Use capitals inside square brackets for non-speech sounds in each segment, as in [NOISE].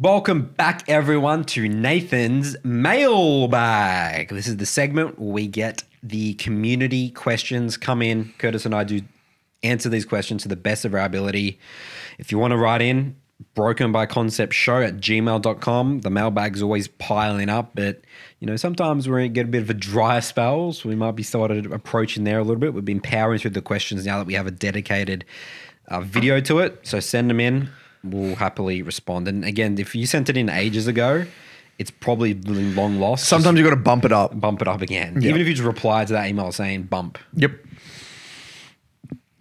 Welcome back, everyone, to Nathan's mailbag. This is the segment where we get the community questions come in. Curtis and I do answer these questions to the best of our ability. If you want to write in, broken by concept show at gmail.com. The mailbag's always piling up, but you know, sometimes we get a bit of a dry spell, so we might be started approaching there a little bit. We've been powering through the questions now that we have a dedicated uh, video to it. So send them in. We'll happily respond. And again, if you sent it in ages ago, it's probably long lost. Sometimes you've got to bump it up. bump it up again. Yeah. Even if you just reply to that email saying bump. Yep.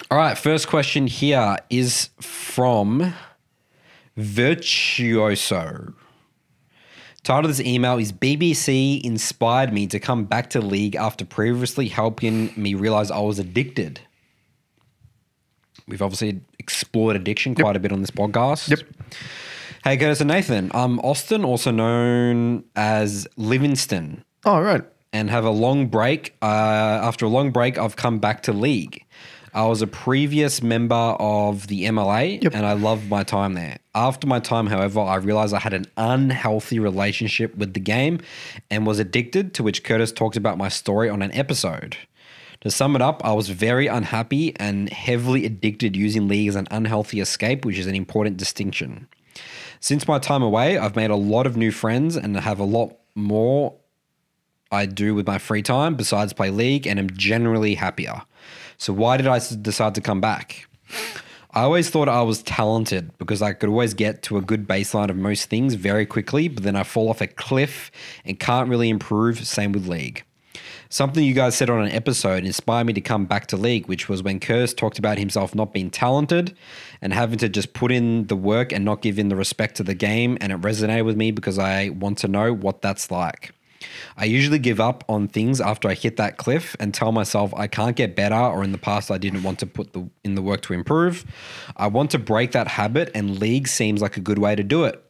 All right, first question here is from Virtuoso. Title of this email is BBC inspired me to come back to League after previously helping me realize I was addicted. We've obviously explored addiction quite a bit on this podcast. Yep. Hey, Curtis and Nathan. I'm Austin, also known as Livingston Oh, right. and have a long break. Uh, after a long break, I've come back to League. I was a previous member of the MLA Yep. and I loved my time there. After my time, however, I realized I had an unhealthy relationship with the game and was addicted, to which Curtis talked about my story on an episode. To sum it up, I was very unhappy and heavily addicted using League as an unhealthy escape, which is an important distinction. Since my time away, I've made a lot of new friends and have a lot more I do with my free time besides play League and am generally happier. So, why did I decide to come back? I always thought I was talented because I could always get to a good baseline of most things very quickly, but then I fall off a cliff and can't really improve. Same with League. Something you guys said on an episode inspired me to come back to League, which was when Curtis talked about himself not being talented and having to just put in the work and not give in the respect to the game. And it resonated with me because I want to know what that's like. I usually give up on things after I hit that cliff and tell myself I can't get better or in the past I didn't want to put the in the work to improve. I want to break that habit and league seems like a good way to do it.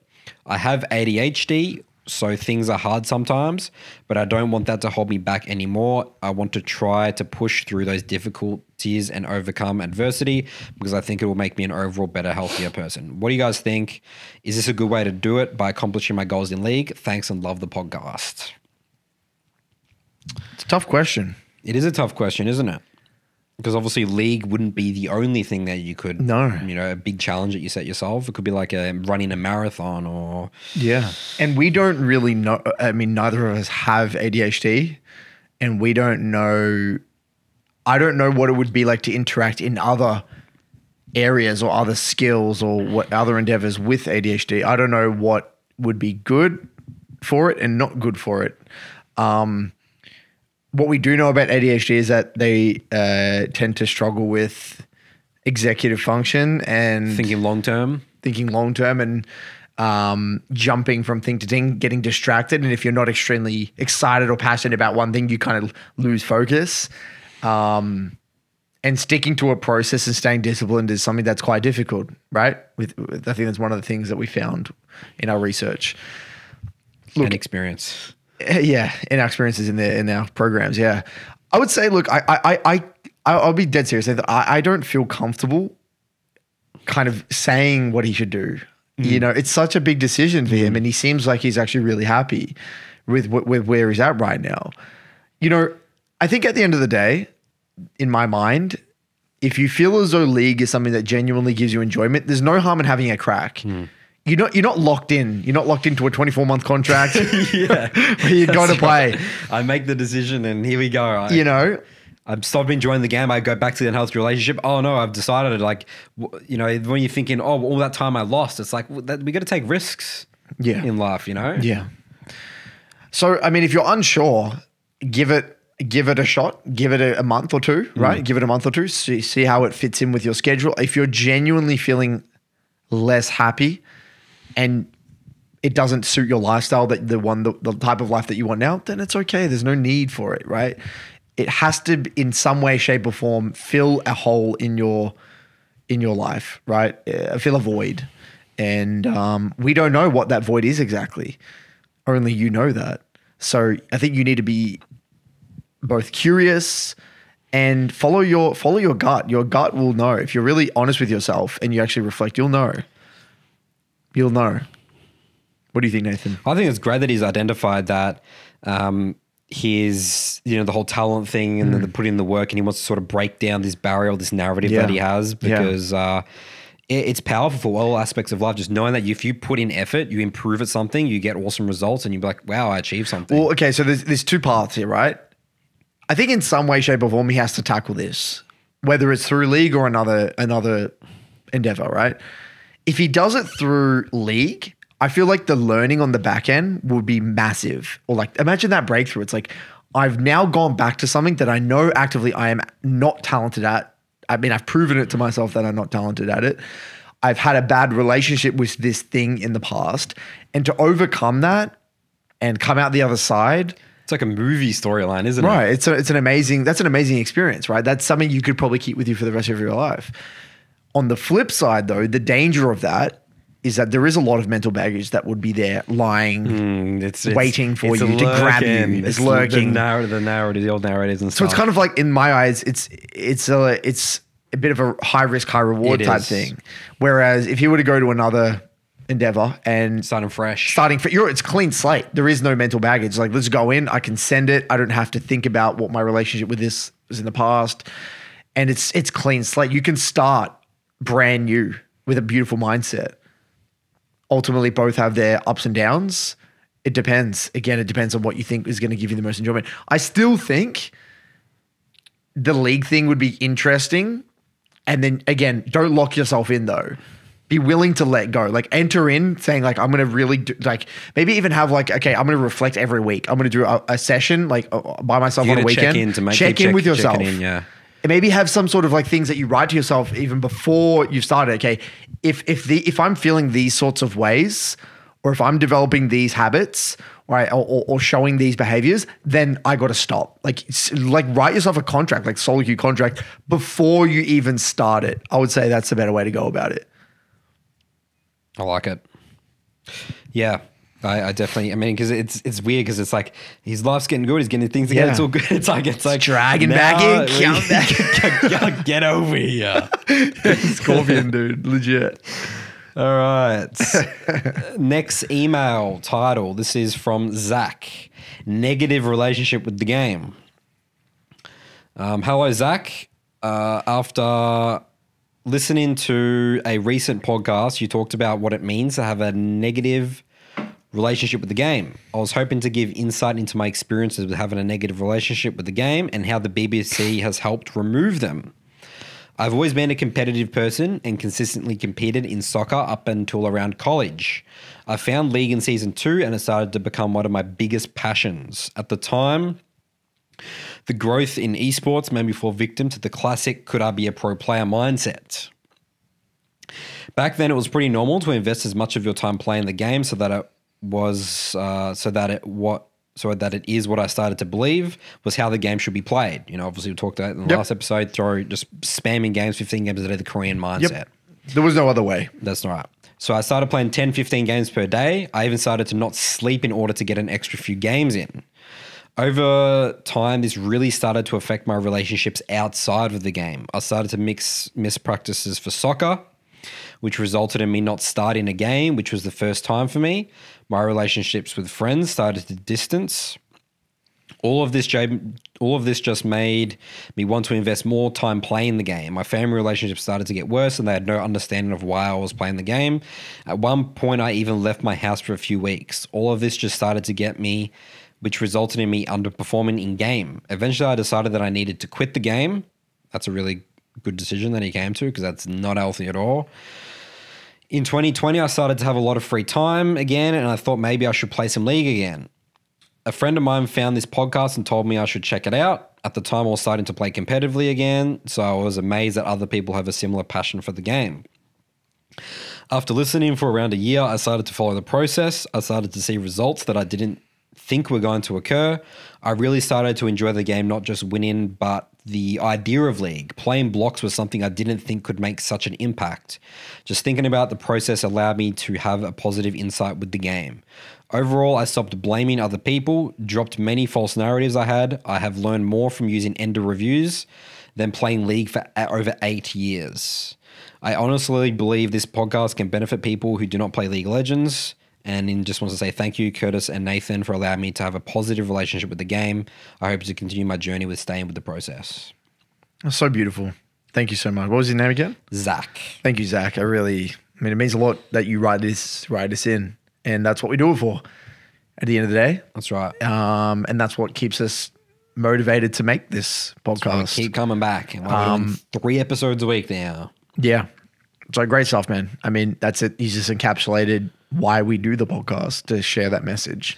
I have ADHD, so things are hard sometimes, but I don't want that to hold me back anymore. I want to try to push through those difficulties and overcome adversity because I think it will make me an overall better, healthier person. What do you guys think? Is this a good way to do it by accomplishing my goals in league? Thanks and love the podcast. It's a tough question. It is a tough question, isn't it? Because obviously, league wouldn't be the only thing that you could, No. you know, a big challenge that you set yourself. It could be like a running a marathon or Yeah. And we don't really know. I mean, neither of us have ADHD, and we don't know. I don't know what it would be like to interact in other areas or other skills or what other endeavors with ADHD. I don't know what would be good for it and not good for it. Um, what we do know about ADHD is that they uh, tend to struggle with executive function and thinking long term. thinking long term and um, jumping from thing to thing, getting distracted. And if you're not extremely excited or passionate about one thing, you kind of lose focus. Um, and sticking to a process and staying disciplined is something that's quite difficult, right? With, with I think that's one of the things that we found in our research. and experience. [LAUGHS] Yeah, in our experiences in the in our programs. Yeah, I would say, look, I I I, I I'll be dead serious. I, I don't feel comfortable kind of saying what he should do. You mm. know, it's such a big decision for him, mm. and he seems like he's actually really happy with with, with where he's at right now. You know, I think at the end of the day, in my mind, if you feel as though league is something that genuinely gives you enjoyment, there's no harm in having a crack. Mm. You're not you're not locked in. You're not locked into a 24 month contract. [LAUGHS] yeah, [LAUGHS] where you got to play. I make the decision, and here we go. I, You know, I've stopped enjoying the game. I go back to the unhealthy relationship. Oh no, I've decided. Like, you know, when you're thinking, oh, all that time I lost, it's like well, that, we got to take risks. Yeah. in life, you know. Yeah. So I mean, if you're unsure, give it give it a shot. Give it a, a month or two, mm. right? Give it a month or two. See see how it fits in with your schedule. If you're genuinely feeling less happy, and it doesn't suit your lifestyle, that the one the, the type of life that you want now, then it's okay. There's no need for it, right? It has to, in some way, shape, or form, fill a hole in your in your life, right? Uh, fill a void. And um, we don't know what that void is exactly. Only you know that. So I think you need to be both curious and follow your follow your gut. Your gut will know. If you're really honest with yourself and you actually reflect, you'll know. You'll know. What do you think, Nathan? I think it's great that he's identified that um, his, you know, the whole talent thing and then the put in the work and he wants to sort of break down this barrier or this narrative Yeah. that he has Yeah. because uh, it, it's powerful for all aspects of life. Just knowing that if you put in effort, you improve at something, you get awesome results and you're like, wow, I achieved something. Well, okay, so there's there's two parts here, right? I think in some way, shape, or form, he has to tackle this, whether it's through league or another another endeavor, right? If he does it through league, I feel like the learning on the back end would be massive. Or like, imagine that breakthrough. It's like I've now gone back to something that I know actively I am not talented at. I mean, I've proven it to myself that I'm not talented at it. I've had a bad relationship with this thing in the past, and to overcome that and come out the other side. it's like a movie storyline, isn't it? Right. It's a, it's an amazing that's an amazing experience, right? That's something you could probably keep with you for the rest of your life. On the flip side though, the danger of that is that there is a lot of mental baggage that would be there lying. Mm, It's, it's Waiting for it's you to grab you. lurking. It's the lurking. narrative, the narrative, the old narratives and So stuff. it's kind of like in my eyes, it's it's a it's a bit of a high risk, high reward It type is. thing. Whereas if you were to go to another endeavor and starting fresh. starting for you're it's clean slate. There is no mental baggage. Like let's go in. I can send it. I don't have to think about what my relationship with this was in the past. And it's it's clean slate. You can start brand new with a beautiful mindset. Ultimately, both have their ups and downs. It depends. Again, it depends on what you think is going to give you the most enjoyment. I still think the league thing would be interesting. And then again, don't lock yourself in though. Be willing to let go. Like enter in saying like I'm going to really do, like maybe even have like okay, I'm going to reflect every week. I'm going to do a, a session like uh, by myself You on a gotta check weekend. in to make- check in check- with yourself. in, yeah. Maybe have some sort of like things that you write to yourself even before you've started. Okay, if if the if I'm feeling these sorts of ways, or if I'm developing these habits, right, or, or, or showing these behaviors, then I got to stop. Like like write yourself a contract, like solo queue contract, before you even start it. I would say that's the better way to go about it. I like it. Yeah, I, I definitely. I mean, because it's it's weird because it's like his life's getting good. He's getting things together. Yeah. It's all good. [LAUGHS] It's like it's like dragging back in, count [LAUGHS] back. get, get over here. [LAUGHS] Scorpion, dude, legit. All right. Next email title. This is from Zach. Negative relationship with the game. Um, hello, Zach. Uh, after listening to a recent podcast, you talked about what it means to have a negative relationship with the game. I was hoping to give insight into my experiences with having a negative relationship with the game and how the BBC has helped remove them. I've always been a competitive person and consistently competed in soccer up until around college. I found league in season two and it started to become one of my biggest passions. At the time, the growth in esports made me fall victim to the classic could I be a pro player mindset. Back then, it was pretty normal to invest as much of your time playing the game so that was uh, so that it what so that it is what I started to believe was how the game should be played. You know, obviously we talked about it in the Yep. last episode. Throw just spamming games, fifteen games a day, the Korean mindset. Yep. There was no other way. That's not right. So I started playing 10, 15 games per day. I even started to not sleep in order to get an extra few games in. Over time, this really started to affect my relationships outside of the game. I started to mix miss practices for soccer, which resulted in me not starting a game, which was the first time for me. My relationships with friends started to distance. All of this, all of this just made me want to invest more time playing the game. My family relationship started to get worse, and they had no understanding of why I was playing the game. At one point, I even left my house for a few weeks. All of this just started to get me, which resulted in me underperforming in game. Eventually, I decided that I needed to quit the game. That's a really good decision that he came to because that's not healthy at all. In 2020, I started to have a lot of free time again, and I thought maybe I should play some league again a friend of mine found this podcast and told me I should check it out. At the time, I was starting to play competitively again, so I was amazed that other people have a similar passion for the game. After listening for around a year, I started to follow the process. I started to see results that I didn't think were going to occur. I really started to enjoy the game, not just winning, but the idea of League. Playing blocks was something I didn't think could make such an impact. Just thinking about the process allowed me to have a positive insight with the game. Overall, I stopped blaming other people, dropped many false narratives I had. I have learned more from using Ender reviews than playing League for over eight years. I honestly believe this podcast can benefit people who do not play League Legends. And just wants to say thank you, Curtis and Nathan, for allowing me to have a positive relationship with the game. I hope to continue my journey with staying with the process. That's so beautiful. Thank you so much. What was his name again? Zach. Thank you, Zach. I really, I mean, it means a lot that you write this, write this in, and that's what we do it for. At the end of the day, That's right. um, and that's what keeps us motivated to make this podcast. keep coming back. And Um, three episodes a week now. Yeah. So great stuff, man. I mean, that's it. He's just encapsulated why we do the podcast to share that message.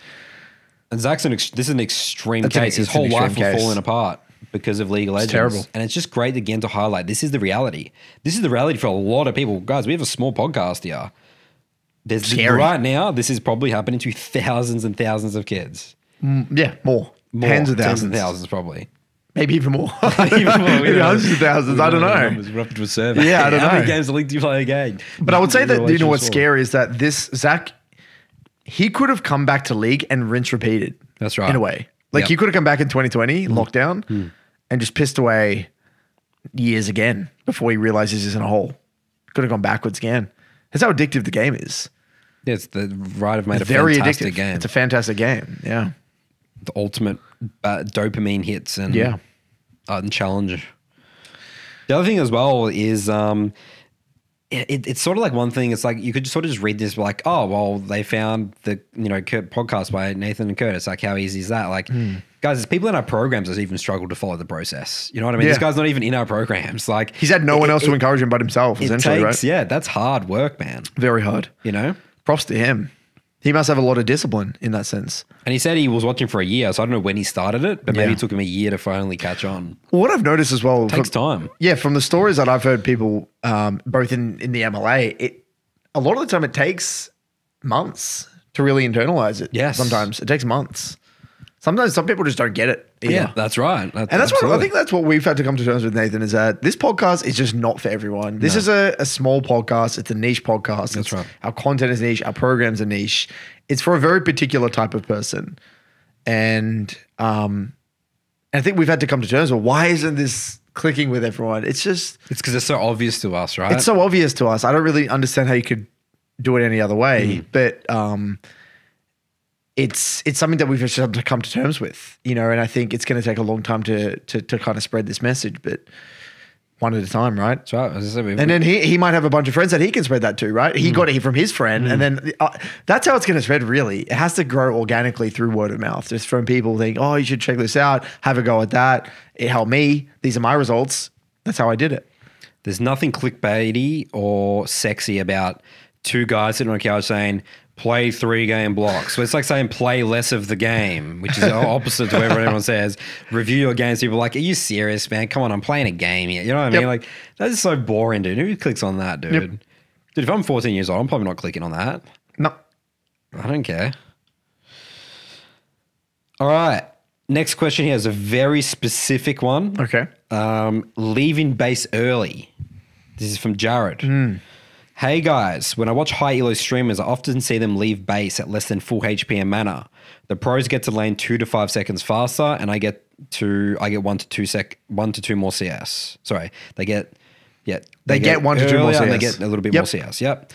And Zach's an ex- this is an extreme That's an- case. His it's an whole life extreme was case. falling apart because of League of Legends. terrible. And it's just great again to highlight this is the reality. This is the reality for a lot of people. Guys, we have a small podcast here. There's Scary. right now, this is probably happening to thousands and thousands of kids. Mm, yeah, more. More, Tens of tens thousands. of thousands, probably. Maybe even more. [LAUGHS] Even more, Maybe hundreds of thousands. I don't know numbers. We're up survey. Yeah, I don't How know. many games do you play a game? But I would say that you know what's scary is that this Zach, he could have come back to league and rinse repeated. That's right. In a way, like Yep. he could have come back in 2020 lockdown and just pissed away years again before he realizes he's in a hole. Could have gone backwards again. That's how addictive the game is. Yeah, it's the right have made a Very fantastic addictive. game. It's a fantastic game. Yeah. the ultimate uh, dopamine hits and Yeah. Uh, and challenge. The other thing as well is um, it, it's sort of like one thing. It's like you could just sort of just read this like, oh well, they found the you know Kurt podcast by Nathan and Curtis. Like, how easy is that? Like, guys, there's people in our programs that even struggle to follow the process. You know what I mean? This guy's not even in our programs. Like, He's had no one it- else to encourage him but himself, It essentially, takes, right? yeah, that's hard work, man. Very hard. You know. Props to him. He must have a lot of discipline in that sense. And he said he was watching for a year, so I don't know when he started it, but maybe Yeah. it took him a year to finally catch on. What I've noticed as well, takes from- time. Yeah, from the stories that I've heard people, um, both in, in the MLA, it a lot of the time it takes months to really internalize it. Yes. Sometimes it takes months. Sometimes some people just don't get it. Either. Yeah, that's right. That's, And that's what I think that's what we've had to come to terms with, Nathan, is that this podcast is just not for everyone. This is a, a small podcast. It's a niche podcast. That's It's- right. Our content is niche. Our programs are niche. It's for a very particular type of person. And um, I think we've had to come to terms with why isn't this clicking with everyone? It's just It's because it's so obvious to us, right? it's so obvious to us. I don't really understand how you could do it any other way, Mm. but um, it's it's something that we've just had to come to terms with, you know. And I think it's going to take a long time to to to kind of spread this message, but one at a time, right? That's right. Said, we- And then he he might have a bunch of friends that he can spread that to, right? Mm. He got it from his friend, and then uh, that's how it's going to spread. Really, it has to grow organically through word of mouth, just from people think, oh, you should check this out, have a go at that. It helped me. These are my results. That's how I did it. there's nothing clickbaity or sexy about two guys sitting on a couch saying, play three game blocks. So it's like saying play less of the game, which is [LAUGHS] opposite to what everyone says. Review your games. People are like, are you serious, man? Come on, I'm playing a game here. You know what I mean? Yep. Like, that is so boring, dude. Who clicks on that, dude? Yep. Dude, if I'm 14 years old, I'm probably not clicking on that. No, I don't care. All right. Next question here is a very specific one. okay. Um, leaving base early. This is from Jared. Hey guys, when I watch high elo streamers, I often see them leave base at less than full HP and mana. The pros get to lane two to five seconds faster, and I get to I get one to two sec one to two more CS. Sorry, they get yeah They get one to two more earlier and They get a little bit Yep. more CS. Yep.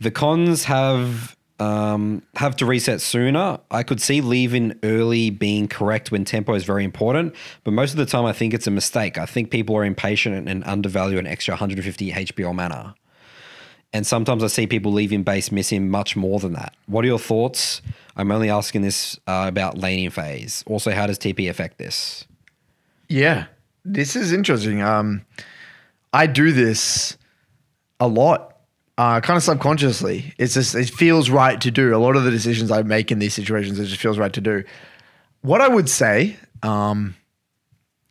The cons have um, have to reset sooner. I could see leaving early being correct when tempo is very important, but most of the time I think it's a mistake. I think people are impatient and undervalue an extra 150 HP or mana. And sometimes I see people leaving base missing much more than that. What are your thoughts? I'm only asking this uh, about laning phase. Also, how does TP affect this? Yeah, this is interesting. Um, I do this a lot, uh, kind of subconsciously. It's just it feels right to do. A lot of the decisions I make in these situations, it just feels right to do. What I would say, um,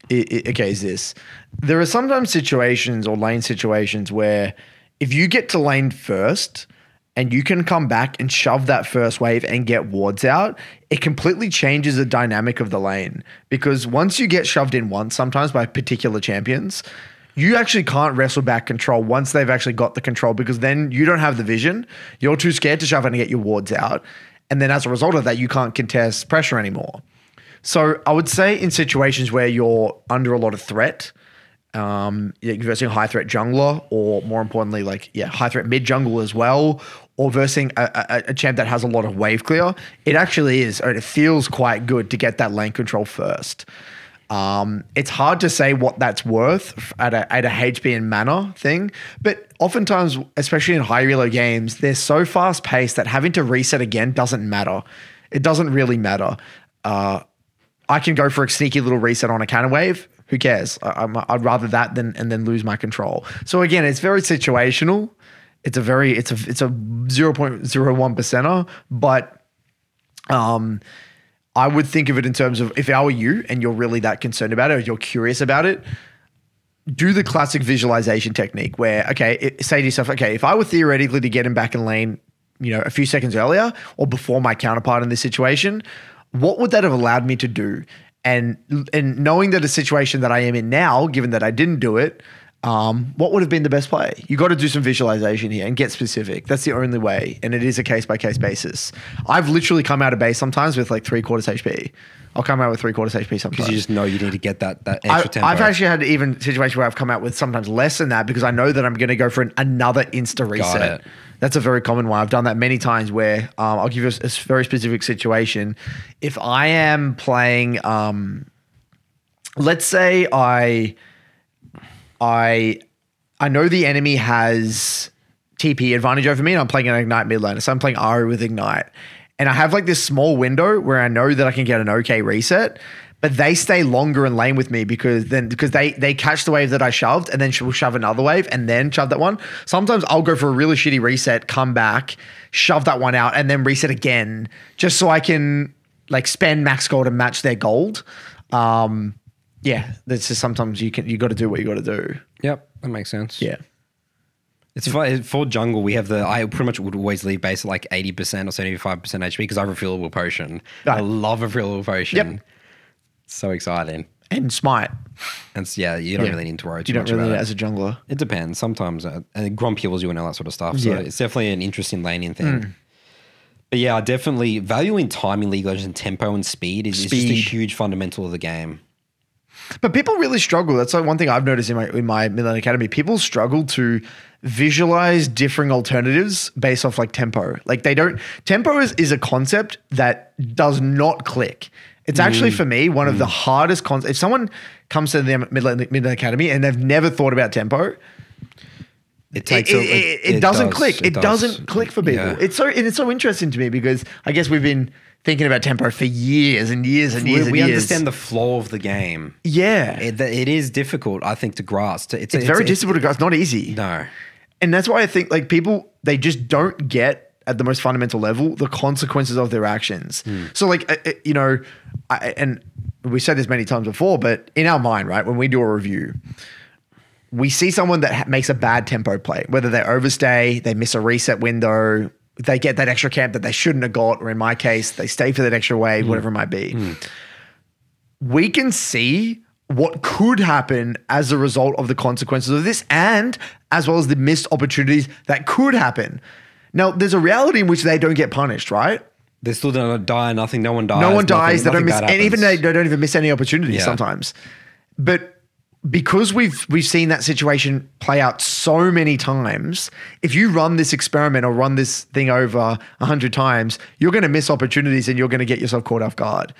i- i- okay, is this: there are sometimes situations or lane situations where if you get to lane first and you can come back and shove that first wave and get wards out, it completely changes the dynamic of the lane. Because once you get shoved in once, sometimes by particular champions, you actually can't wrestle back control once they've actually got the control because then you don't have the vision. You're too scared to shove and get your wards out. And then as a result of that, you can't contest pressure anymore. So I would say in situations where you're under a lot of threat, um, yeah, versing a high threat jungler, or more importantly, like yeah, high threat mid jungle as well, or versing a, a, a champ that has a lot of wave clear, it actually is, or it feels quite good to get that lane control first. Um, it's hard to say what that's worth at a, at a HP and mana thing, but oftentimes, especially in high elo games, they're so fast paced that having to reset again doesn't matter. It doesn't really matter. Uh, I can go for a sneaky little reset on a cannon wave. Who cares? I, would rather that than and then lose my control. So again, it's very situational. It's a very it's a it's a zero point zero one percenter, but um, I would think of it in terms of if I were you and you're really that concerned about it or you're curious about it, do the classic visualization technique where, okay, it, say to yourself, okay, if I were theoretically to get him back in lane, you know, a few seconds earlier or before my counterpart in this situation, what would that have allowed me to do? And and knowing that a situation that I am in now, given that I didn't do it, um, what would have been the best play? You got to do some visualization here and get specific. That's the only way, and it is a case by case basis. I've literally come out of base sometimes with like three quarters HP. I'll come out with three quarters HP sometimes. Because you just know you need to get that that extra I, tempo. I've actually had even situations where I've come out with sometimes less than that because I know that I'm going to go for an, another insta reset. That's a very common one. I've done that many times where um, I'll give you a, a very specific situation. If I am playing, um, let's say I I I know the enemy has TP advantage over me, and I'm playing an Ignite mid laner. So I'm playing Ahri with Ignite. And I have like this small window where I know that I can get an okay reset, but they stay longer in lane with me because then because they they catch the wave that I shoved and then she'll shove another wave and then shove that one. Sometimes I'll go for a really shitty reset, come back, shove that one out, and then reset again, just so I can like spend max gold and match their gold. Um, yeah, that's just sometimes you can you got to do what you got to do. Yep, that makes sense. Yeah. It's for, for jungle. We have the. I pretty much would always leave base at like eighty percent or seventy five percent HP because I have a refillable potion. I love a refillable potion. Yep. So exciting. And smite. And s- yeah, you don't Yeah. really need to worry too You don't much really about it it. as a jungler. It depends. Sometimes uh, and Gromp heals you and all that sort of stuff. So Yeah. it's definitely an interesting laning thing. Mm. But yeah, definitely valuing time in League of Legends and tempo and speed is, is just a Speed. huge fundamental of the game. But people really struggle. That's like one thing I've noticed in my in my Mid Lane Academy. People struggle to visualize differing alternatives based off like tempo. Like they don't tempo is, is a concept that does not click. It's actually mm. for me one of the mm. hardest concepts. If someone comes to the Mid Lane, Midland Academy and they've never thought about tempo, It it, takes. it, a, it, it doesn't does. click. It, does. doesn't click for people. Yeah. It's so it's so interesting to me because I guess we've been thinking about tempo for years and years and years we, and we years. understand the flow of the game. yeah, It, it is difficult, I think, to grasp. It's, it's, very difficult to. It's not easy. No. And that's why I think like people they just don't get at the most fundamental level the consequences of their actions. Hmm. So like uh, uh, you know, I, and we said this many times before, but in our mind, right, when we do a review, we see someone that makes a bad tempo play, whether they overstay, they miss a reset window, they get that extra camp that they shouldn't have got, or in my case, they stay for that extra wave, whatever it might be. We can see what could happen as a result of the consequences of this, and as well as the missed opportunities that could happen. Now, there's a reality in which they don't get punished, right? They still don't die. Nothing. No one dies. no one nothing- dies. They don't miss, and even they, they don't even miss any opportunities Yeah. sometimes. But because we've we've seen that situation play out so many times, if you run this experiment or run this thing over a hundred times, you're going to miss opportunities and you're going to get yourself caught off guard.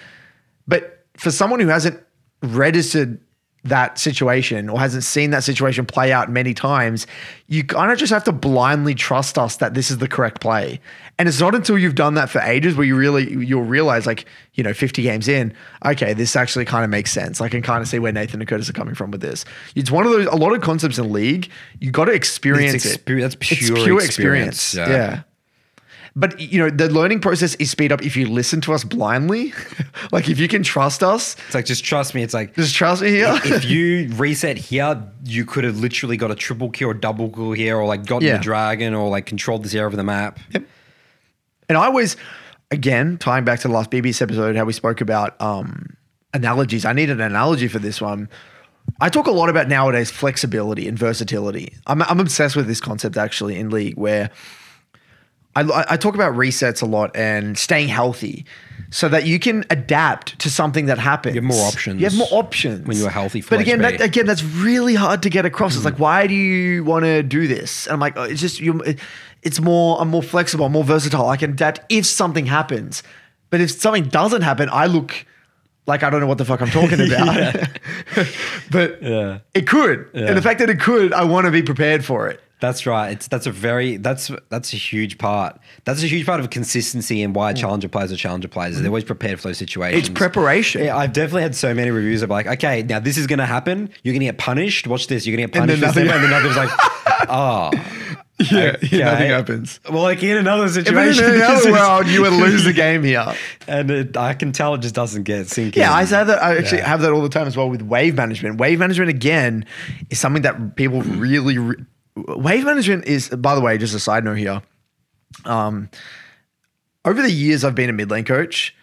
But for someone who hasn't registered that situation or hasn't seen that situation play out many times, you kind of just have to blindly trust us that this is the correct play. And it's not until you've done that for ages where you really you'll realize, like, you know, 50 games in, okay, this actually kind of makes sense. I can kind of see where Nathan and Curtis are coming from with this. It's one of those a lot of concepts in league, you got to experience It's it. that's It's pure experience, Yeah. yeah. But you know, the learning process is speed up if you listen to us blindly. [LAUGHS] like if you can trust us, It's like just trust me. It's like just trust me here. if you [LAUGHS] reset here, you could have literally got a triple kill or double kill here, or like gotten Yeah. the dragon, or like controlled this area of the map. Yep. And I always, again, tying back to the last BBC episode, how we spoke about um, analogies. I needed an analogy for this one. I talk a lot about nowadays flexibility and versatility. I'm, I'm obsessed with this concept actually in League where I, I talk about resets a lot and staying healthy so that you can adapt to something that happens. You have more options You have more options when you're healthy But again, that, again, that's really hard to get across. It's like, mm. why do you want to do this? And I'm like, oh, it's just you. it's more I'm more flexible, I'm more versatile. I can adapt if something happens. But if something doesn't happen, I look like I don't know what the fuck I'm talking [LAUGHS] about. [LAUGHS] but Yeah. it could. And the fact that it could, I want to be prepared for it. That's right. It's that's a very that's that's a huge part. That's a huge part of consistency and why mm. challenger players are challenger players. They're mm. always prepared for those situations. It's preparation. Yeah, I've definitely had so many reviews of like, okay, now this is gonna happen. You're gonna get punished. Watch this. You're gonna get punished. And then nothing- and then nothing's like, [LAUGHS] oh, Yeah, okay. nothing happens. Well, like in another If in [LAUGHS] another world, you would lose the [LAUGHS] game here. and it, I can tell it just doesn't get sink Yeah. I say that. I actually Yeah. have that all the time as well with wave management. Wave management again is something that people really. Re- wave management is, by the way, just a side note here. Um, over the years I've been a mid lane coach,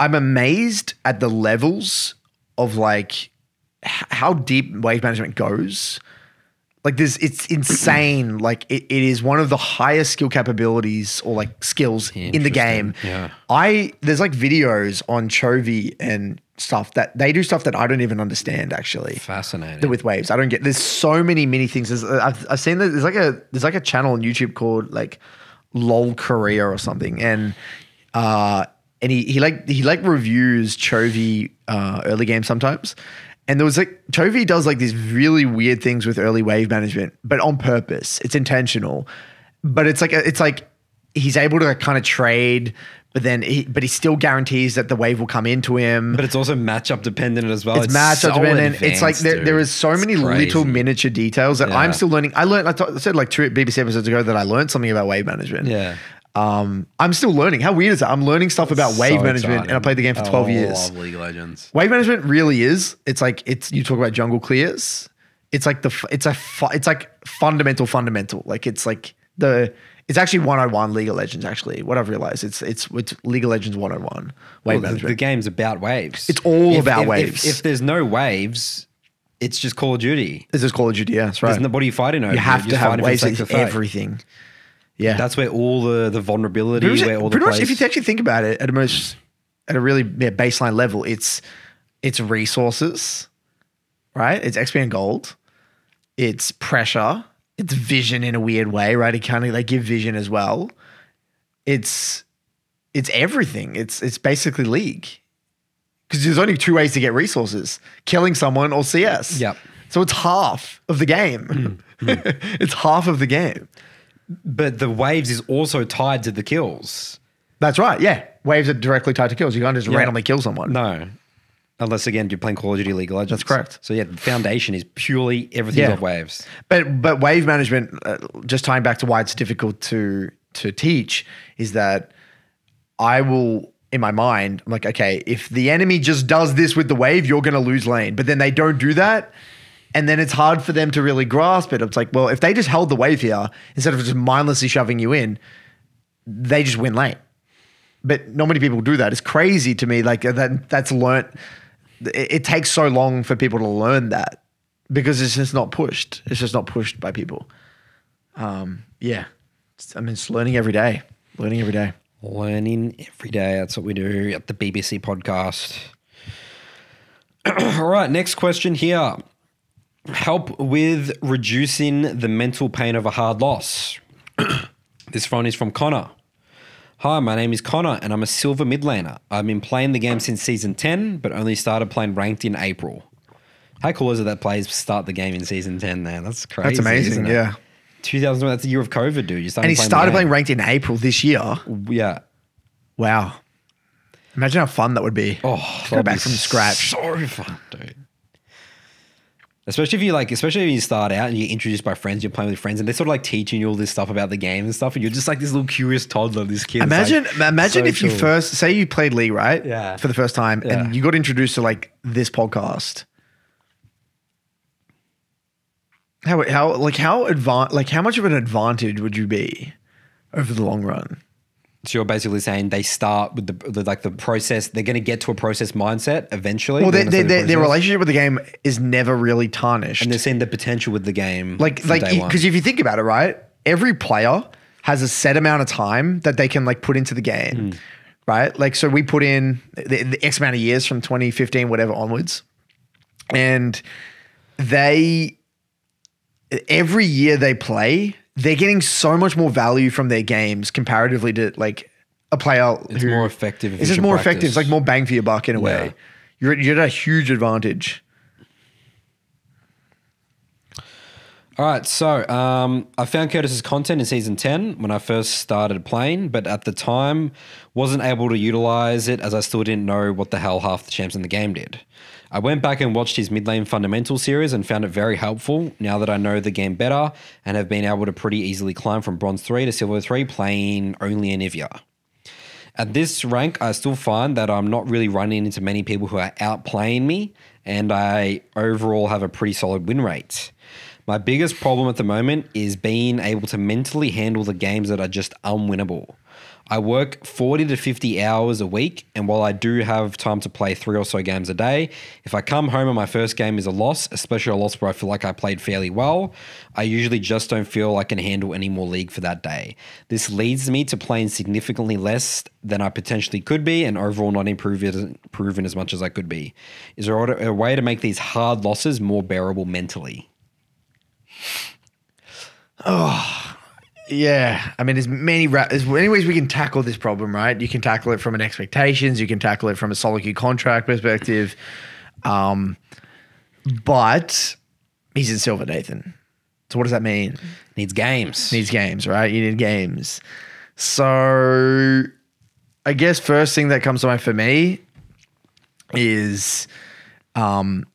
I'm amazed at the levels of like how deep wave management goes. Like this, it's insane. [CLEARS THROAT] like it, it is one of the highest skill capabilities or like skills in the game. Yeah. I there's like videos on Chovy and stuff that they do stuff that I don't even understand actually Fascinating. with waves. I don't get. There's so many mini things. There's, I've, I've seen that there's like a there's like a channel on YouTube called like LOL Korea or something, and uh, and he he like he like reviews Chovy uh, early game sometimes. And there was like Chovy does like these really weird things with early wave management, but on purpose. It's intentional, but it's like a, it's like he's able to kind of trade, but then he, but he still guarantees that the wave will come into him. but it's also matchup dependent as well. It's matchup so dependent. It's like advanced, there, there is so It's many crazy. little miniature details that I'm still learning. I learned. I, said like two BBC episodes ago that I learned something about wave management. Yeah. Um, I'm still learning. How weird is that? I'm learning stuff about wave So management, exciting. and I played the game for 12 I years. love League of Legends. Wave management really is. It's like it's you talk about jungle clears. It's like the it's a fu- it's like fundamental fundamental. Like it's like the it's actually 101 League of Legends. Actually, what I've realized it's it's it's League of Legends 101 wave Well, the, the game's about waves. It's all If- about if- if- waves. If, there's no waves, it's just Call of Duty. this is Call of Duty. Yeah, that's right. There's no, what are you fighting over? you have You're to have fighting for the waves in of the fight. everything. Yeah, That's where all the the vulnerability, pretty where all the pretty much if you actually think about it at a most at a really yeah, baseline level, it's it's resources, right? It's XP and gold, it's pressure, it's vision in a weird way, right? It kind of like give vision as well. It's it's everything. It's it's basically league because there's only two ways to get resources: killing someone or CS. Yep. So it's half of the game. Mm, mm. [LAUGHS] it's half of the game. but the waves is also tied to the kills. That's right. Yeah. Waves are directly tied to kills. You can't just randomly kill someone. No. Unless again you're playing Call of Duty League of Legends. That's correct. So yeah, the foundation is purely everything Yeah. off waves. But but wave management, uh, just tying back to why it's difficult to to teach, is that I will in my mind, I'm like, okay, if the enemy just does this with the wave, you're going to lose lane. But then they don't do that. And then it's hard for them to really grasp it. It's like, well, if they just held the wave here instead of just mindlessly shoving you in, they just win lane. But not many people do that. It's crazy to me. Like that, that's learnt. It, it takes so long for people to learn that because it's just not pushed. It's just not pushed by people. Um, yeah, I mean, it's learning every day. Learning every day. Learning every day. That's what we do at the BBC podcast. [CLEARS THROAT] All right, next question here. Help with reducing the mental pain of a hard loss. [CLEARS THROAT] this phone is from Connor. Hi, my name is Connor and I'm a silver mid laner. I've been playing the game since season 10, but only started playing ranked in April. How cool is it that players start the game in season 10 there? That's crazy. That's amazing. Yeah. 2000, that's the year of COVID, dude. You started And he playing started playing ranked in April this year. Yeah. Wow. Imagine how fun that would be. Oh, go back from scratch. So fun, dude. Especially if you like, especially if you start out and you get introduced by friends, you're playing with friends, and they're sort of like teaching you all this stuff about the game and stuff, and you're just like this little curious toddler, this kid. Imagine, like, imagine so if you first say you played League, right? Yeah. For the first time, Yeah. and you got introduced to like this podcast. How how like how advan- like how much of an advantage would you be over the long run? So you're basically saying they start with the, the like the process. They're going to get to a process mindset eventually. Well, They're they, they, their relationship with the game is never really tarnished. and they're seeing the potential with the game, like like because if you think about it, right, every player has a set amount of time that they can like put into the game, Hmm. right? Like so we put in the, the X amount of years from 2015 whatever onwards, and they every year they play they're getting so much more value from their games comparatively to like a player It's who more effective. It's just more practice. effective. It's like more bang for your buck in a Yeah. way. You're you're at a huge advantage. All right, so um, I found Curtis's content in season 10 when I first started playing, but at the time wasn't able to utilize it as I still didn't know what the hell half the champs in the game did. I went back and watched his mid lane fundamental series and found it very helpful now that I know the game better and have been able to pretty easily climb from bronze 3 to silver 3 playing only Anivia. At this rank, I still find that I'm not really running into many people who are outplaying me, and I overall have a pretty solid win rate. My biggest problem at the moment is being able to mentally handle the games that are just unwinnable. I work 40 to 50 hours a week, and while I do have time to play three or so games a day, if I come home and my first game is a loss, especially a loss where I feel like I played fairly well, I usually just don't feel I can handle any more league for that day. This leads me to playing significantly less than I potentially could be, and overall not improving, as much as I could be. Is there a way to make these hard losses more bearable mentally? Ah. Yeah, I mean, there's many ra- there's many ways we can tackle this problem, right? You can tackle it from an expectations, you can tackle it from a solo queue contract perspective, um, but he's in silver, Nathan. So what does that mean? Needs games. Needs games, right? You need games. So I guess first thing that comes to mind for me is um,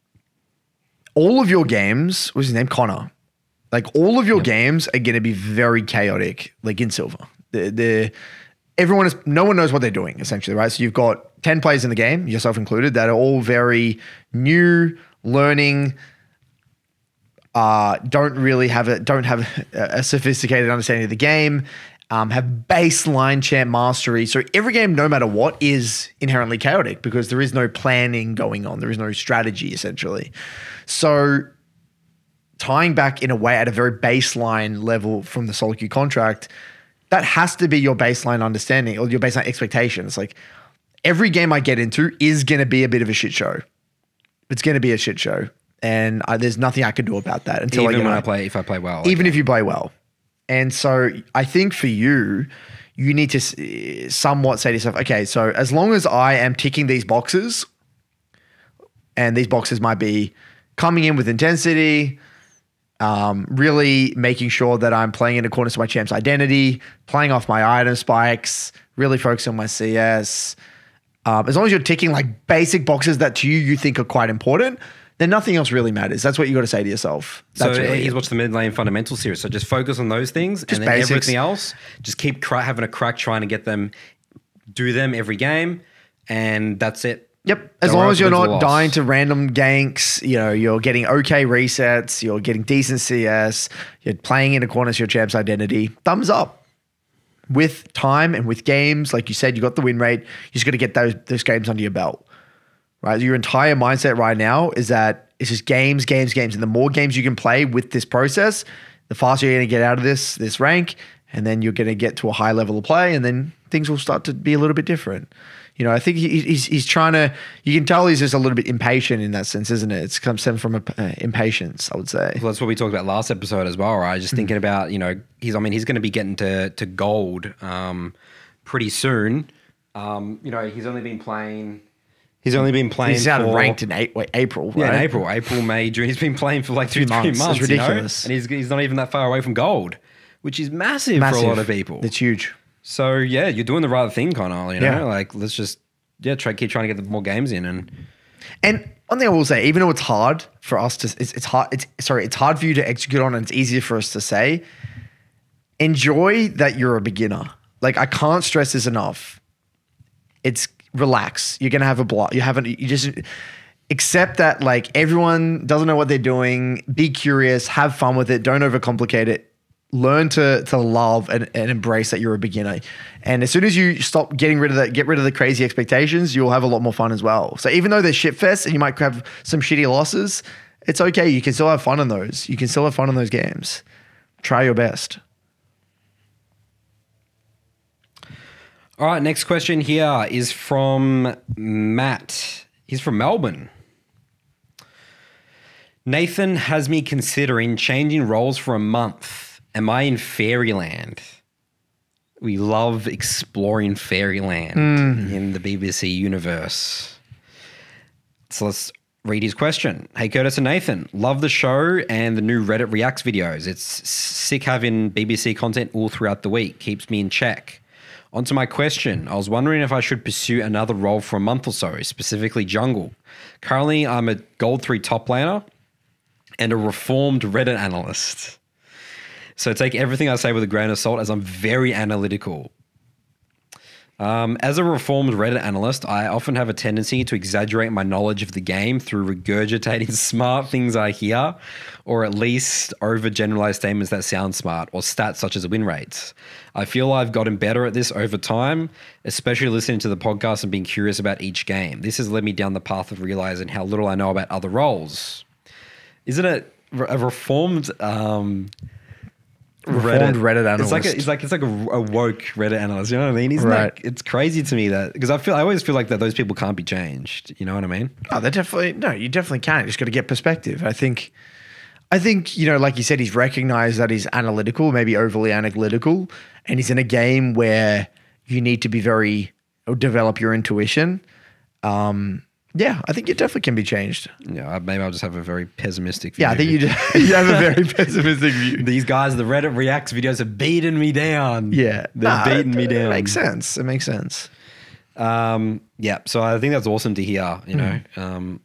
all of your games. What's his name? Connor. Like all of your games are going to be very chaotic, like in silver. The the everyone is no one knows what they're doing essentially, right? So you've got ten players in the game, yourself included, that are all very new, learning. Uh, don't really have a don't have a, a sophisticated understanding of the game. Um, have baseline champ mastery. So every game, no matter what, is inherently chaotic because there is no planning going on. There is no strategy essentially. So tying back in a way at a very baseline level from the solo queue contract, that has to be your baseline understanding or your baseline expectations. Like every game I get into is going to be a bit of a shit show. It's going to be a shit show, and I, there's nothing I can do about that until Even I, when know, I play, if I play well, even okay. if you play well. And so I think for you, you need to somewhat say to yourself, okay, so as long as I am ticking these boxes, and these boxes might be coming in with intensity, um, really making sure that I'm playing in accordance to my champ's identity, playing off my item spikes, really focusing on my CS. Um, as long as you're ticking like basic boxes that to you you think are quite important, then nothing else really matters. That's what you got to say to yourself. So really he's it. watched the mid lane fundamental series. So just focus on those things, Just and then basics. everything else, just keep having a crack trying to get them, do them every game, and that's it. Yep. As long as you're if it's a not dying to random ganks, you know, you're getting okay resets, you're getting decent CS, you're playing in accordance to your champ's identity. Thumbs up. With time and with games, like you said, you got the win rate. You just got to get those those games under your belt. Right? Your entire mindset right now is that it's just games, games, games. And the more games you can play with this process, the faster you're going to get out of this this rank, and then you're going to get to a high level of play, and then things will start to be a little bit different. You know, I think he, he's he's trying to. You can tell he's just a little bit impatient in that sense, isn't it? It's comes stem from a, uh, impatience, I would say. Well, that's what we talked about last episode as well, right? Just thinking about, you know, he's. I mean, he's going to be getting to to gold um, pretty soon. Um, you know, he's only been playing. He's only been playing. He's out for- ranked in eight, wait, April. Yeah, right? in April, April, May, June. He's been playing for like two, Three months. months. It's you know? ridiculous. and he's he's not even that far away from gold, which is massive, Massive. for a lot of people. It's huge. So yeah, you're doing the right thing, Connor. You know, Yeah. like let's just yeah, try keep trying to get the more games in, and And one thing I will say, even though it's hard for us to, it's, it's hard. It's sorry, it's hard for you to execute on, and it's easier for us to say. Enjoy that you're a beginner. Like I can't stress this enough. It's relax. You're gonna have a block. You haven't. You just accept that. Like everyone doesn't know what they're doing. Be curious. Have fun with it. Don't overcomplicate it. Learn to to love and, and embrace that you're a beginner. And as soon as you stop getting rid of that, get rid of the crazy expectations, you'll have a lot more fun as well. So even though they're shit fest and you might have some shitty losses, it's okay. You can still have fun in those. You can still have fun in those games. Try your best. All right, next question here is from Matt. He's from Melbourne. Nathan has me considering changing roles for a month Am I in fairyland? We love exploring fairyland Hmm. in the BBC universe. So let's read his question. Hey, Curtis and Nathan, love the show and the new Reddit Reacts videos. It's sick having BBC content all throughout the week, keeps me in check. On to my question. I was wondering if I should pursue another role for a month or so, specifically jungle. Currently, I'm a gold three top laner and a reformed Reddit analyst. So take everything I say with a grain of salt as I'm very analytical. Um, as a reformed Reddit analyst, I often have a tendency to exaggerate my knowledge of the game through regurgitating [LAUGHS] smart things I hear, or at least overgeneralized statements that sound smart, or stats such as win rates. I feel I've gotten better at this over time, especially listening to the podcast and being curious about each game. This has led me down the path of realizing how little I know about other roles. Isn't it a reformed um, Reformed Reddit analyst. It's like a, it's like it's like a, a woke Reddit analyst. You know what I mean? Isn't Right. that, it's crazy to me that because I feel I always feel like that those people can't be changed. You know what I mean? No, they definitely no. You definitely can. You just got to get perspective. I think, I think you know, like you said, he's recognized that he's analytical, maybe overly analytical, and he's in a game where you need to be very or develop your intuition. Um, yeah, I think you definitely can be changed. Yeah, maybe I'll just have a very pessimistic. View. Yeah, I think you [LAUGHS] just, [LAUGHS] you have a very pessimistic view. These guys, the Reddit reacts videos are beating me down. Yeah, they're Nah, beating me down. It makes sense. It makes sense. Um, yeah, so I think that's awesome to hear. You know, um,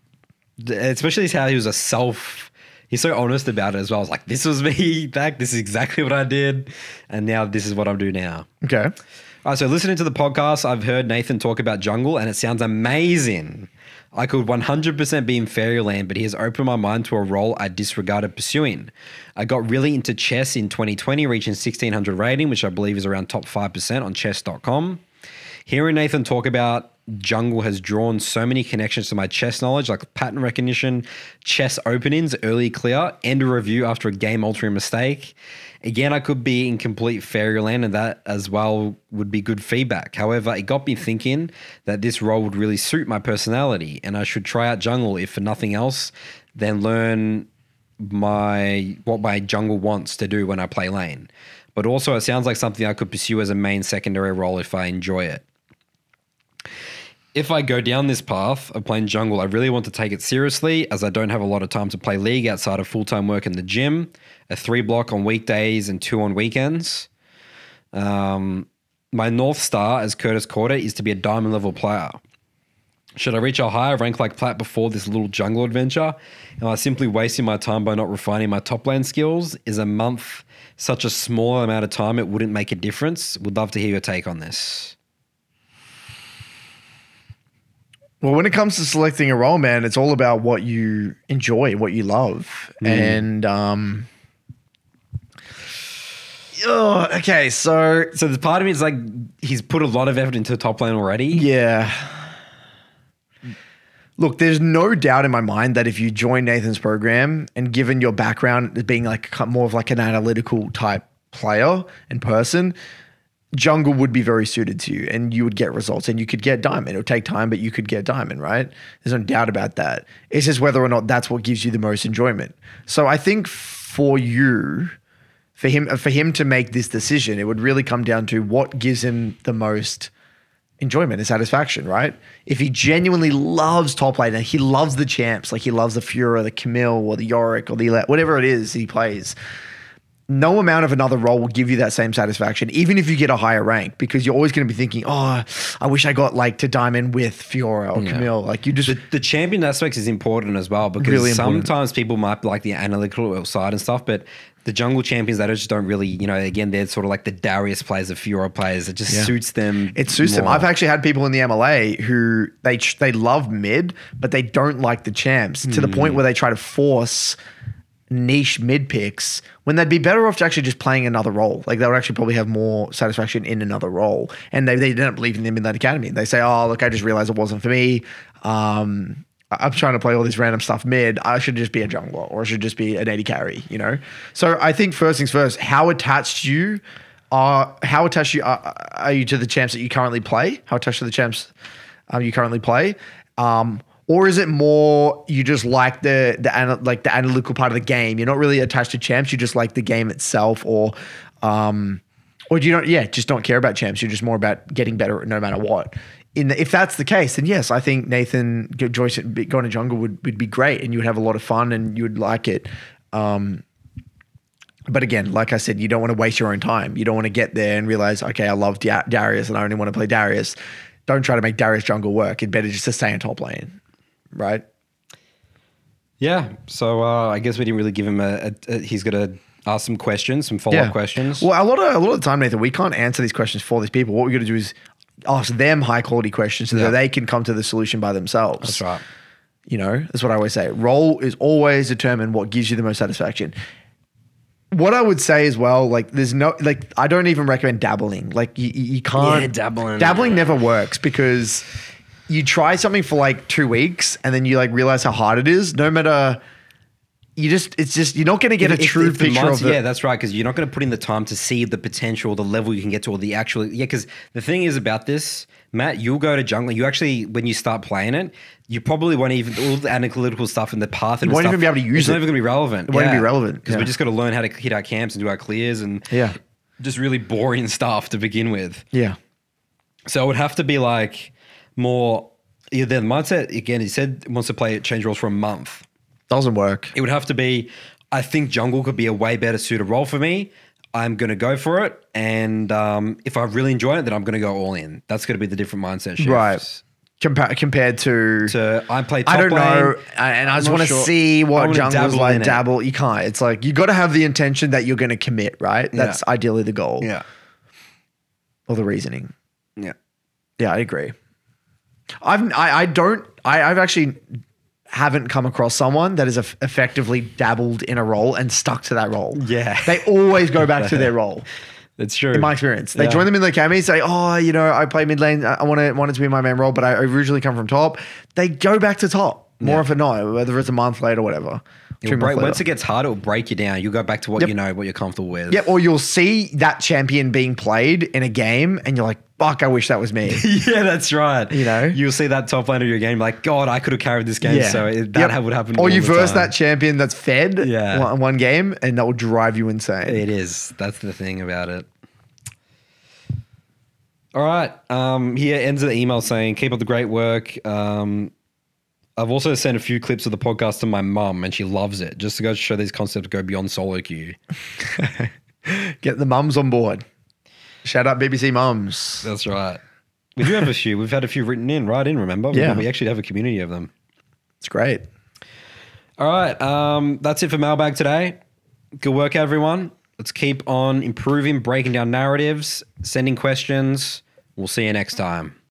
th- especially how he was a self. He's so honest about it as well. I was like, "This was [LAUGHS] me back. This is exactly what I did, and now this is what I'm doing now." Okay. All right, so listening to the podcast, I've heard Nathan talk about jungle, and it sounds amazing. I could 100% be in Fairyland, but he has opened my mind to a role I disregarded pursuing. I got really into chess in 2020, reaching 1600 rating, which I believe is around top 5% on chess.com. Hearing Nathan talk about jungle has drawn so many connections to my chess knowledge, like pattern recognition, chess openings, early clear, and a review after a game altering mistake. Again, I could be in complete fairyland, and that as well would be good feedback. However, it got me thinking that this role would really suit my personality, and I should try out jungle if for nothing else, then learn my what my jungle wants to do when I play lane. But also, it sounds like something I could pursue as a main secondary role if I enjoy it. If I go down this path of playing jungle, I really want to take it seriously as I don't have a lot of time to play league outside of full time work in the gym, a three block on weekdays and two on weekends. Um, my North Star, as Curtis called it, is to be a diamond level player. Should I reach a higher rank like Plat before this little jungle adventure? Am I simply wasting my time by not refining my top lane skills? Is a month such a small amount of time it wouldn't make a difference? Would love to hear your take on this. Well, when it comes to selecting a role, man, it's all about what you enjoy, what you love. And um Oh, okay, so So the part of me is like he's put a lot of effort into top lane already. yeah. Look, there's no doubt in my mind that if you join Nathan's program and given your background as being like more of like an analytical type player and person, jungle would be very suited to you and you would get results and you could get diamond. It would take time, but you could get diamond, right? There's no doubt about that. It's just whether or not that's what gives you the most enjoyment. So I think for you, for him, for him to make this decision, it would really come down to what gives him the most enjoyment and satisfaction, right? If he genuinely loves top lane and he loves the champs, like he loves the Fiora, the Camille, or the Yorick, or the whatever it is he plays, no amount of another role will give you that same satisfaction, even if you get a higher rank, because you're always going to be thinking, oh, I wish I got like to diamond with Fiora or Camille. Like you just, The, the champion aspect is important as well because Really sometimes people might like the analytical side and stuff, but the jungle champions that just don't really, you know, again, they're sort of like the Darius players, the Fiora players. It just Yeah. suits them. it suits them. I've actually had people in the MLA who they they love mid, but they don't like the champs to the point where they try to force niche mid picks when they'd be better off to actually just playing another role. Like they would actually probably have more satisfaction in another role. And they, they didn't believe in them in that academy. They say, oh, look, I just realized it wasn't for me. Um, I'm trying to play all this random stuff mid. I should just be a jungler or I should just be an AD carry, you know? So I think first things first, how attached you are, how attached you are, are you to the champs that you currently play? How attached to the champs um, you currently play? Um, or is it more you just like the the like the analytical part of the game? You're not really attached to champs. You just like the game itself, or um, or do you not? Yeah, just don't care about champs. You're just more about getting better no matter what. In the, if that's the case, then yes, I think Nathan Joyce going to jungle would would be great, and you would have a lot of fun, and you would like it. Um, but again, like I said, you don't want to waste your own time. You don't want to get there and realize, okay, I love Da- Darius and I only want to play Darius. Don't try to make Darius jungle work. It's better just to stay in top lane, right? Yeah. So uh, I guess we didn't really give him a. a, a he's got to ask some questions, some follow up questions. Well, a lot of a lot of the time, Nathan, we can't answer these questions for these people. What we got to do is ask them high quality questions so Yeah. that they can come to the solution by themselves. That's right. You know, that's what I always say. Role is always determine what gives you the most satisfaction. What I would say as well, like there's no like I don't even recommend dabbling. Like you, you you can't Yeah, dabbling. Dabbling never works because you try something for like two weeks and then you like realize how hard it is. No matter you just it's just you're not going to get a true if the picture of it. Yeah, that's right. Because you're not going to put in the time to see the potential, the level you can get to, or the actual. Yeah, because the thing is about this, Matt, you'll go to jungle. You actually, when you start playing it, you probably won't even all the analytical stuff in the path. And You won't stuff, even be able to use It's it. It's never going to be relevant. It won't be relevant, because yeah. we just got to learn how to hit our camps and do our clears and Yeah. just really boring stuff to begin with. Yeah. So it would have to be like more. Yeah, the mindset again. He said wants to play change roles for a month. Doesn't work. It would have to be. I think jungle could be a way better suited role for me. I'm going to go for it, and um, if I really enjoy it, then I'm going to go all in. That's going to be the different mindset shift. Right. Compa- compared to So I play. I don't lane. know, and I just I'm not want to sure. see what jungle's dabble like. in it. Dabble, you can't. It's like you got to have the intention that you're going to commit, right? That's ideally the goal, Yeah. or the reasoning. Yeah. Yeah, I agree. I've I, I don't I, I've actually haven't come across someone that has effectively dabbled in a role and stuck to that role. Yeah. they always go back to their [LAUGHS] role. That's true. In my experience, they Yeah. join them in the academy, say, "Oh, you know, I play mid lane. I want to want it to be my main role, but I originally come from top." They go back to top more Yeah. often not, whether it's a month later or whatever. It'll Two months break, later. once it gets hard, it'll break you down. You'll go back to what Yep. you know, what you're comfortable with. Yeah, or you'll see that champion being played in a game, and you're like, "Fuck, I wish that was me." [LAUGHS] yeah, that's right. You know? you'll see that top lane of your game, like God, I could have carried this game. So it, that Yep. would happen. Or you verse time. that champion that's fed Yeah. one, one game, and that will drive you insane. It is. That's the thing about it. All right. Um, here ends the email saying, "Keep up the great work." Um, I've also sent a few clips of the podcast to my mum, and she loves it. Just to go show these concepts go beyond solo queue. [LAUGHS] Get the mums on board. Shout out BBC mums. That's right. We do have a few. We've had a few written in, right in. Remember? Yeah. We actually have a community of them. It's great. All right. Um, that's it for mailbag today. Good work, everyone. Let's keep on improving, breaking down narratives, sending questions. We'll see you next time.